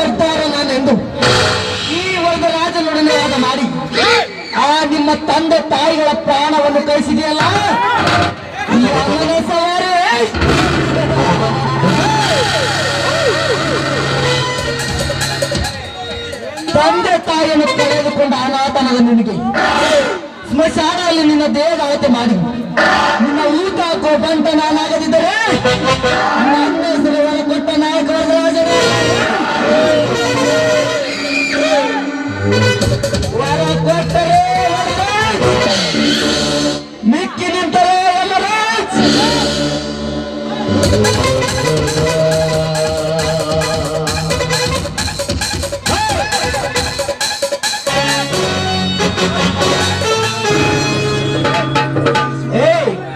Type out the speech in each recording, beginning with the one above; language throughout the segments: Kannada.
ವರ್ತಾರ ನಾನೆಂದು? ಈ ಒಂದು ರಾಜನೊಡನೆ ಆದ ಮಾಡಿ ಆ ನಿಮ್ಮ ತಂದೆ ತಾಯಿಗಳ ಪ್ರಾಣವನ್ನು ಕಳಿಸಿದೆಯಲ್ಲ? ತಂದೆ ತಾಯಿಯನ್ನು ಕಳೆದುಕೊಂಡ ಅನಾಥನದ ನಿನಗೆ. ಸ್ಮಶಾನದಲ್ಲಿ ನಿನ್ನ ದೇಹದ ಅವತೆ ಮಾಡಿ. ನಿನ್ನ ಊಟ ಕೋಪಂತ ನಾನಾಗದಿದ್ದರೆ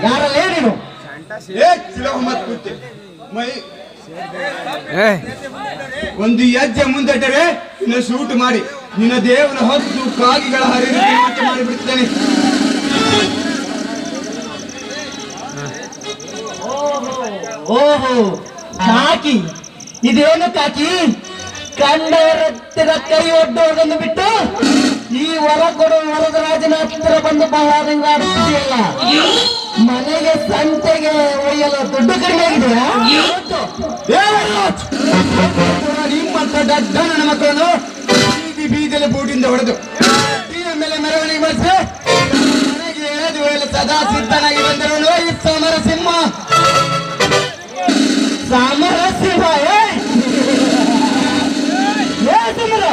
ಯಾರಲ್ಲೇ ನೀನು ಏ ಕಿಲೋ ಮತ್ ಕೂತೆ ಮೈ ಒಂದು ಹೆಜ್ಜೆ ಮುಂದಟ್ಟರೆ ನಿನ್ನ ಶೂಟ್ ಮಾಡಿ. ನಿನ್ನ ದೇವನ ಹೊತ್ತು ಕಾಗಿಗಳ ಹರಿದು ಮಾಡಿಬಿಡ್ತೇನೆ ಓಹೋ ಕಾಕಿ ಇದೇನು ಕಾಕಿ ಕಂಡವರ ಕೈ ಒಡ್ಡೋದನ್ನು ಬಿಟ್ಟು ಈ ಹೊರ ಕೊಡುವ ವರದ ರಾಜನ ಹತ್ತಿರ ಬಂದು ಬಹಳ ಮನೆಗೆ ಸಂತೆಗೆ ಒಯ್ಯಲು ದುಡ್ಡು ಕಡಿಮೆ ಆಗಿದೆಯಾ! ನಿಮ್ಮಂತ ದಡ್ಡ ನನ್ನ ಮಕ್ಕಳನ್ನು ಬೀದಿ ಬೀದಿಯಲ್ಲಿ ಬೂಟಿಂದ ಹೊಡೆದು ಮೇಲೆ ಮೆರವಣಿಗೆ ಮಾಡಿಸಿ ಮನೆಗೆ ಎಳೆದು ಒಯ್ಯಲು ಸದಾ ಸಿದ್ಧನಾಗಿ ಬಂದಿರುವನು ಈ ಸಮರ ಸಿಂಹ ಸಮರ! ಏ ಏ ಸಮರ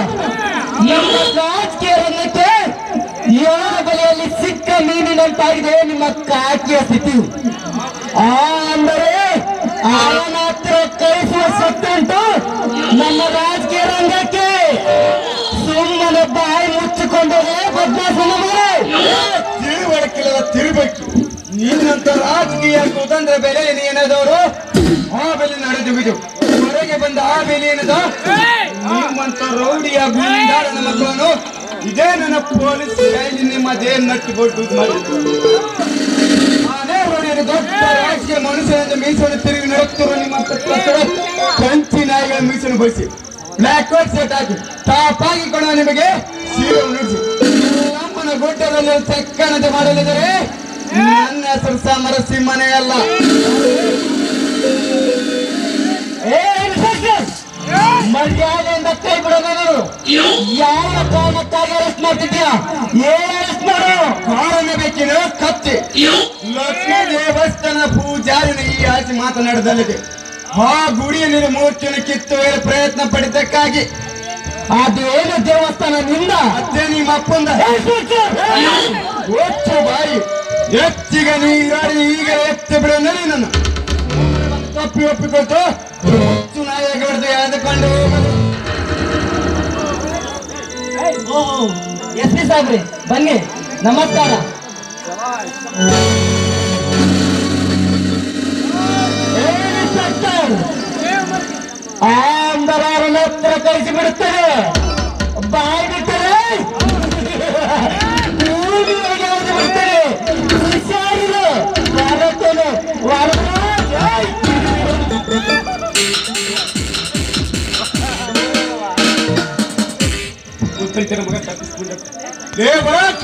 ನಮ್ಮ ರಾಜಕೀಯ ರಂಗಕ್ಕೆ ಯೋಗ ಬಲೆಯಲ್ಲಿ ಸಿಕ್ಕ ಮೀನಿನಂತಾಗಿದೆ ನಿಮ್ಮ ಕಾಕಿಯ ಸ್ಥಿತಿ. ಆ ಅಂದರೆ ಅವನ ಹತ್ರ ಕಳಿಸುವ ಉಂಟು ನಮ್ಮ ರಾಜಕೀಯ ರಂಗಕ್ಕೆ. ಸುಮ್ಮನೆ ಬಾಯಿ ಮುಚ್ಚಿಕೊಂಡರೆ ಬದ್ಮಾಸನ ಮಗನೇ ತಿಳುವಳಿಕೆಲ್ಲ ತಿರುಬೇಕು ನಿನ್ನಂತ ರಾಜಕೀಯ ಕುತಂತ್ರ ಬೆಲೆ ನೀನದವರು ಆ ಬೆಲೆ ನಡೆದು ಬಿಡು. ಹೊರಗೆ ಬಂದ ಆ ಬೆಲೆ ಏನದ ನಿಮ್ಮಂತ ರೌಡಿಯ ಗುಂಡಾರ ನನ್ನ ಮಕ್ಕಳನ್ನು ಇದೇ ನನ್ನ ಪೊಲೀಸ್ ಕೈಲಿ ನಿಮ್ಮ ದೇನ್ ನಟ್ಟು ಕೊಟ್ಟು ಅದೇ ರೌಡಿಯನ್ನು ದೊಡ್ಡ ರಾಜಕೀಯ ಮನುಷ್ಯನಿಂದ ಮೀಸಲು ತಿರುಗಿ ನಡೆಯುತ್ತಿರುವ ನಿಮ್ಮ ಕಂಚಿ ನಾಯಿಗಳ ಮೀಸಲು ಬಳಸಿ ಬ್ಲ್ಯಾಕ್ ಕೋಟ್ ಸೆಟ್ ಹಾಕಿ ತಾಪಾಗಿ ಕೊಡ ನಿಮಗೆ ಸೀರೆ ನುಡಿಸಿ ಗುಡ್ಡದಲ್ಲಿ ಚಕ್ಕನತೆ ಮಾಡಲಿದ್ದಾರೆ ನನ್ನ ಹೆಸರು ಸಮರಸಿಂಹನೇ ಅಲ್ಲ ಏ ಮಾಡ್ತಿದ್ಯಾ ಏಳು ಕಾರಣ ಬೇಕಿನ ಕತ್ತಿ. ಲಕ್ಷ್ಮೀ ದೇವಸ್ಥಾನ ಪೂಜಾರಿನ ಈ ಆಚೆ ಮಾತನಾಡದಲ್ಲಿದೆ. ಆ ಗುಡಿಯಲ್ಲಿ ಮೂರ್ತಿಯನ್ನು ಕಿತ್ತು ಹೇಳಿ ಪ್ರಯತ್ನ ಪಡಿದ್ದಕ್ಕಾಗಿ ಅದೇನು ದೇವಸ್ಥಾನ ನಿಂದ? ಅದೇ ನಿಮ್ಮ ಅಪ್ಪಂದ. ಇನ್ಸ್ಪೆಕ್ಟರ್! ಬಾಯಿ. ಎತ್ತಿಗೆ ನೀರಾಡಿ ಈಗ ಎತ್ತಿ ಬಿಡು ನಡಿ ನನ್ನ ತಪ್ಪಿ ಒಪ್ಪಿಕೊಟ್ಟು ಹೆಚ್ಚು ನಾಯಿಗೆ ಹೊಡೆದು ಕಂಡು ಎಸ್ ಪಿ ಸಾಹೇಬ್ರಿ ಬನ್ನಿ ನಮಸ್ಕಾರ ಏ, ಇನ್ಸ್ಪೆಕ್ಟರ್! ಆ ಅಂಬರಾರನ ಹತ್ರ ಕಳಿಸಿ ಬಿಡುತ್ತೇನೆ ಬಾಯಿ ಬಿಟ್ಟರೆ ಊರಿನೊಳಗೆ ಒಗೆದು ಬಿಡ್ತೇನೆ. ಹುಷಾರಿರು. ಬರುತ್ತೇನೆ. ವರದರಾಜ್! ಏಯ್! ಉತ್ತರಿಸಿದ ಮಗ ತಪ್ಪಿಸ್ಕೊಂಡ Levante!